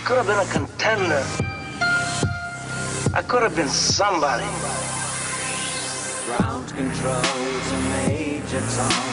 I could have been a contender. I could have been somebody. Ground control to Major Tom.